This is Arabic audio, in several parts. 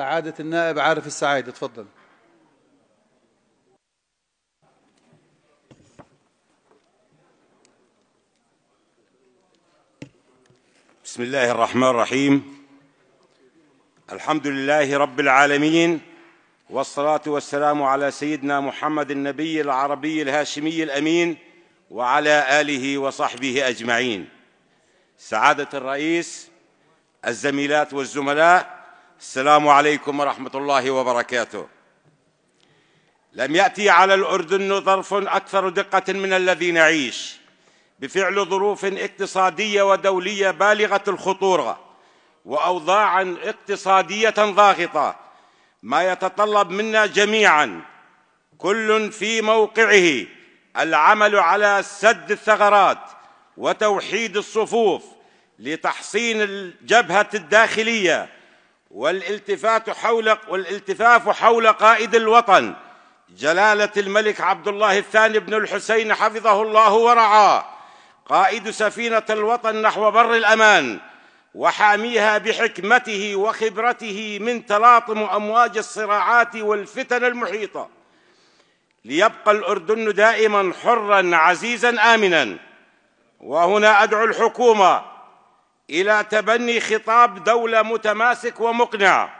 سعادة النائب عارف السعيد تفضل. بسم الله الرحمن الرحيم. الحمد لله رب العالمين والصلاة والسلام على سيدنا محمد النبي العربي الهاشمي الأمين وعلى آله وصحبه أجمعين. سعادة الرئيس الزميلات والزملاء السلام عليكم ورحمة الله وبركاته. لم يأتي على الأردن ظرف أكثر دقة من الذي نعيش. بفعل ظروف اقتصادية ودولية بالغة الخطورة وأوضاع اقتصادية ضاغطة ما يتطلب منا جميعا. كل في موقعه العمل على سد الثغرات وتوحيد الصفوف لتحصين الجبهة الداخلية والالتفات حول والالتفاف حول قائد الوطن جلالة الملك عبد الله الثاني بن الحسين حفظه الله ورعاه قائد سفينة الوطن نحو بر الأمان وحاميها بحكمته وخبرته من تلاطم أمواج الصراعات والفتن المحيطة. ليبقى الأردن دائما حرا عزيزا آمنا. وهنا أدعو الحكومة إلى تبني خطاب دولة متماسك ومقنع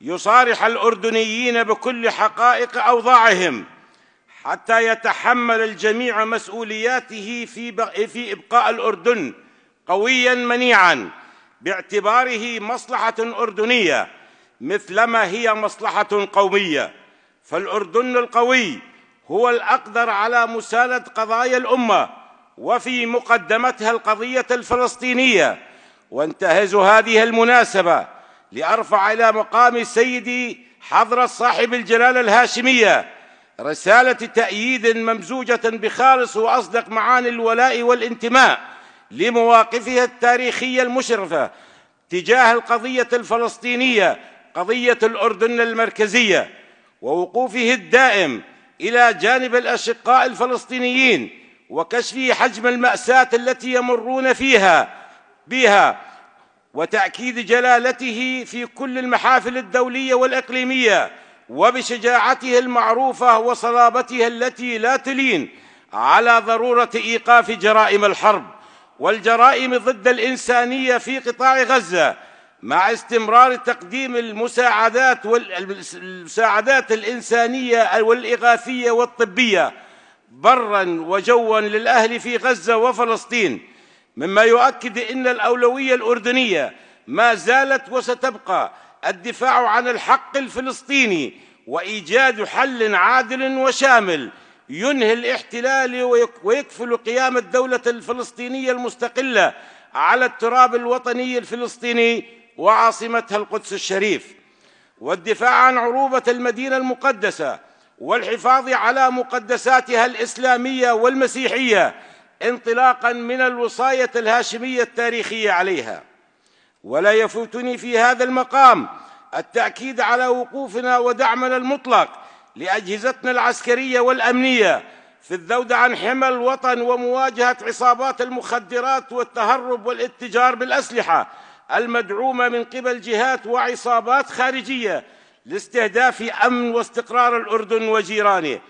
يصارح الأردنيين بكل حقائق أوضاعهم حتى يتحمل الجميع مسؤولياته في في إبقاء الأردن قويا منيعا باعتباره مصلحة أردنية مثلما هي مصلحة قومية. فالأردن القوي هو الأقدر على مسانده قضايا الأمة وفي مقدمتها القضية الفلسطينية وانتهز هذه المناسبة لأرفع إلى مقام سيدي حضرة صاحب الجلالة الهاشمية رسالة تأييد ممزوجة بخالص وأصدق معاني الولاء والانتماء لمواقفها التاريخية المشرفة تجاه القضية الفلسطينية قضية الأردن المركزية ووقوفه الدائم إلى جانب الأشقاء الفلسطينيين وكشف حجم المأساة التي يمرون فيها بها وتأكيد جلالته في كل المحافل الدولية والإقليمية وبشجاعته المعروفة وصلابته التي لا تلين على ضرورة إيقاف جرائم الحرب والجرائم ضد الإنسانية في قطاع غزة مع استمرار تقديم المساعدات والمساعدات الإنسانية والإغاثية والطبية برا وجوا للأهل في غزة وفلسطين مما يؤكد أن الأولوية الأردنية ما زالت وستبقى الدفاع عن الحق الفلسطيني وإيجاد حل عادل وشامل ينهي الاحتلال ويكفل قيام الدولة الفلسطينية المستقلة على التراب الوطني الفلسطيني وعاصمتها القدس الشريف. والدفاع عن عروبة المدينة المقدسة والحفاظ على مقدساتها الإسلامية والمسيحية انطلاقا من الوصاية الهاشمية التاريخية عليها. ولا يفوتني في هذا المقام التأكيد على وقوفنا ودعمنا المطلق لأجهزتنا العسكرية والأمنية في الذود عن حمى الوطن ومواجهة عصابات المخدرات والتهرب والاتجار بالأسلحة المدعومة من قبل جهات وعصابات خارجية لاستهداف أمن واستقرار الأردن وجيرانه.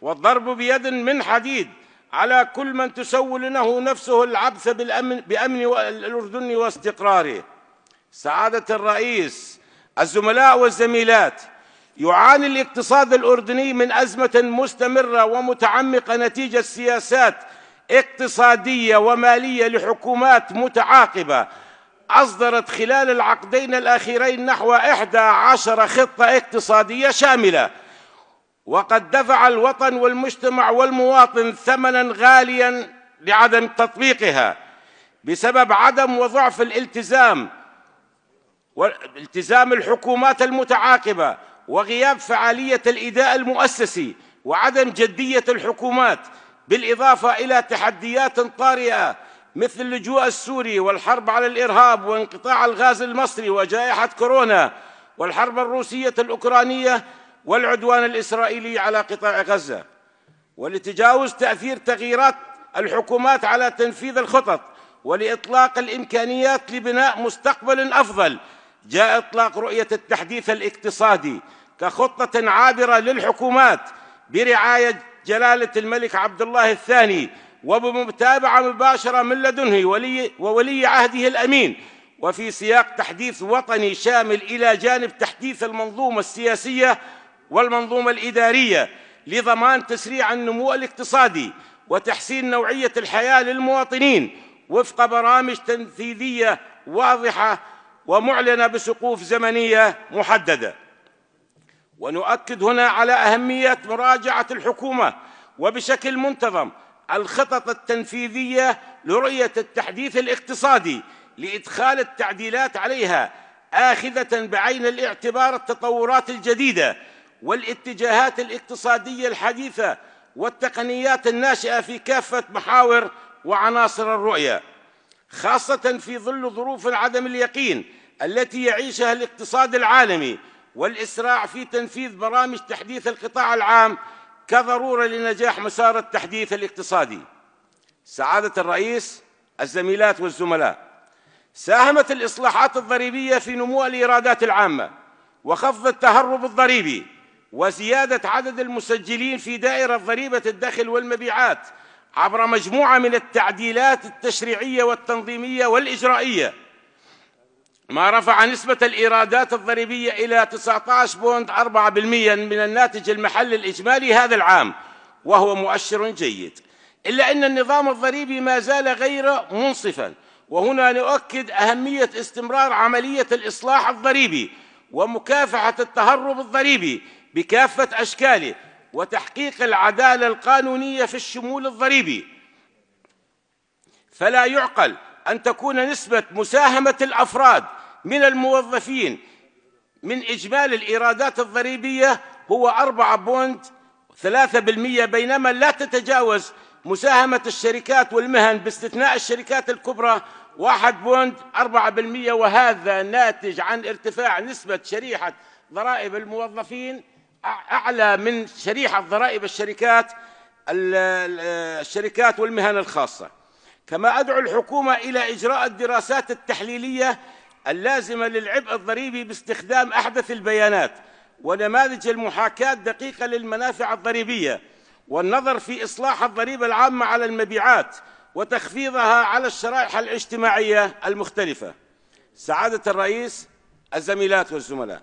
والضرب بيد من حديد على كل من تسول له نفسه العبث بالأمن بأمن الأردن واستقراره. سعادة الرئيس الزملاء والزميلات يعاني الاقتصاد الأردني من أزمة مستمرة ومتعمقة نتيجة سياسات اقتصادية ومالية لحكومات متعاقبة أصدرت خلال العقدين الأخيرين نحو إحدى عشر خطة اقتصادية شاملة. وقد دفع الوطن والمجتمع والمواطن ثمنا غاليا لعدم تطبيقها بسبب عدم وضعف الالتزام والتزام الحكومات المتعاقبة وغياب فعالية الإداء المؤسسي وعدم جدية الحكومات بالإضافة إلى تحديات طارئة مثل اللجوء السوري والحرب على الإرهاب وانقطاع الغاز المصري وجائحة كورونا والحرب الروسية الأوكرانية والعدوان الإسرائيلي على قطاع غزة ولتجاوز تأثير تغييرات الحكومات على تنفيذ الخطط ولإطلاق الإمكانيات لبناء مستقبل أفضل جاء إطلاق رؤية التحديث الاقتصادي كخطة عابرة للحكومات برعاية جلالة الملك عبد الله الثاني وبمتابعة مباشرة من لدنه ولي وولي عهده الأمين وفي سياق تحديث وطني شامل إلى جانب تحديث المنظومة السياسية والمنظومة الإدارية لضمان تسريع النمو الاقتصادي وتحسين نوعية الحياة للمواطنين وفق برامج تنفيذية واضحة ومعلنة بسقوف زمنية محددة. ونؤكد هنا على أهمية مراجعة الحكومة وبشكل منتظم الخطط التنفيذية لرؤية التحديث الاقتصادي لإدخال التعديلات عليها آخذة بعين الاعتبار التطورات الجديدة والاتجاهات الاقتصادية الحديثة والتقنيات الناشئة في كافة محاور وعناصر الرؤية خاصة في ظل ظروف عدم اليقين التي يعيشها الاقتصاد العالمي والإسراع في تنفيذ برامج تحديث القطاع العام كضرورة لنجاح مسار التحديث الاقتصادي. سعادة الرئيس الزميلات والزملاء ساهمت الإصلاحات الضريبية في نمو الإيرادات العامة وخفض التهرب الضريبي. وزيادة عدد المسجلين في دائرة ضريبة الدخل والمبيعات عبر مجموعة من التعديلات التشريعية والتنظيمية والإجرائية. ما رفع نسبة الإيرادات الضريبية إلى 19.4% من الناتج المحلي الإجمالي هذا العام وهو مؤشر جيد. إلا أن النظام الضريبي ما زال غير منصفا وهنا نؤكد أهمية استمرار عملية الإصلاح الضريبي ومكافحة التهرب الضريبي بكافة أشكاله وتحقيق العدالة القانونية في الشمول الضريبي. فلا يعقل أن تكون نسبة مساهمة الأفراد من الموظفين من إجمالي الإيرادات الضريبية هو 4.3% بينما لا تتجاوز مساهمة الشركات والمهن باستثناء الشركات الكبرى 1.4% وهذا ناتج عن ارتفاع نسبة شريحة ضرائب الموظفين أعلى من شريحة ضرائب الشركات الشركات والمهن الخاصة. كما أدعو الحكومة إلى إجراء الدراسات التحليلية اللازمة للعبء الضريبي باستخدام أحدث البيانات ونماذج المحاكاة دقيقة للمنافع الضريبية والنظر في إصلاح الضريبة العامة على المبيعات وتخفيضها على الشرائح الاجتماعية المختلفة. سعادة الرئيس الزميلات والزملاء.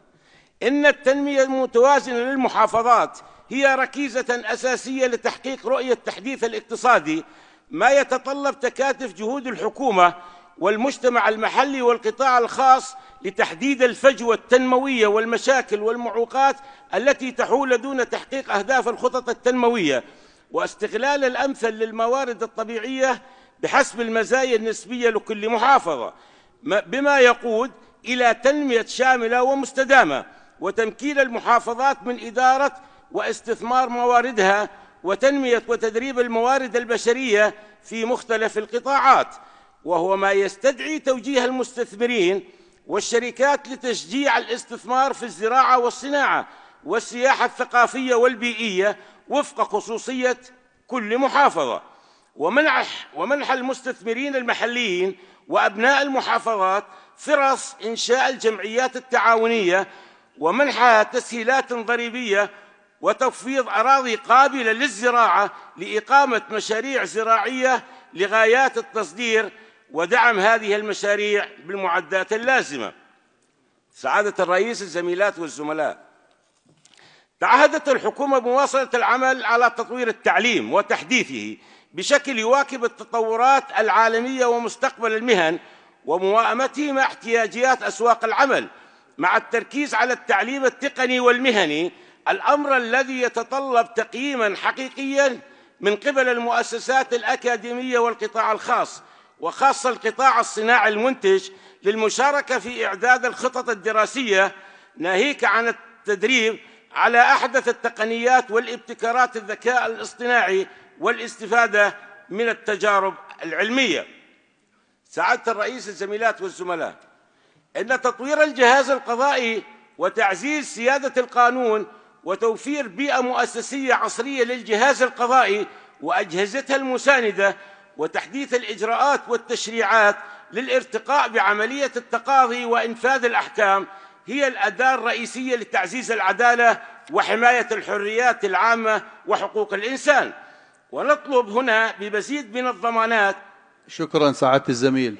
إن التنمية المتوازنة للمحافظات هي ركيزة أساسية لتحقيق رؤية التحديث الاقتصادي ما يتطلب تكاتف جهود الحكومة والمجتمع المحلي والقطاع الخاص لتحديد الفجوة التنموية والمشاكل والمعوقات التي تحول دون تحقيق أهداف الخطط التنموية. واستغلال الأمثل للموارد الطبيعية بحسب المزايا النسبية لكل محافظة. بما يقود إلى تنمية شاملة ومستدامة. وتمكين المحافظات من إدارة واستثمار مواردها وتنمية وتدريب الموارد البشرية في مختلف القطاعات وهو ما يستدعي توجيه المستثمرين والشركات لتشجيع الاستثمار في الزراعة والصناعة والسياحة الثقافية والبيئية وفق خصوصية كل محافظة. ومنح, ومنح المستثمرين المحليين وأبناء المحافظات فرص إنشاء الجمعيات التعاونية ومنحها تسهيلات ضريبية وتفويض أراضي قابلة للزراعة لإقامة مشاريع زراعية لغايات التصدير ودعم هذه المشاريع بالمعدات اللازمة. سعادة الرئيس الزميلات والزملاء تعهدت الحكومة بمواصلة العمل على تطوير التعليم وتحديثه بشكل يواكب التطورات العالمية ومستقبل المهن وموائمته مع احتياجات أسواق العمل مع التركيز على التعليم التقني والمهني الأمر الذي يتطلب تقييما حقيقيا من قبل المؤسسات الأكاديمية والقطاع الخاص وخاصة القطاع الصناعي المنتج للمشاركة في إعداد الخطط الدراسية ناهيك عن التدريب على أحدث التقنيات والابتكارات الذكاء الاصطناعي والاستفادة من التجارب العلمية. سعادة الرئيس الزميلات والزملاء. إن تطوير الجهاز القضائي وتعزيز سيادة القانون وتوفير بيئة مؤسسية عصرية للجهاز القضائي وأجهزتها المساندة وتحديث الإجراءات والتشريعات للارتقاء بعملية التقاضي وإنفاذ الأحكام هي الأداة الرئيسية لتعزيز العدالة وحماية الحريات العامة وحقوق الإنسان. ونطلب هنا بمزيد من الضمانات. شكرا سعادة الزميل.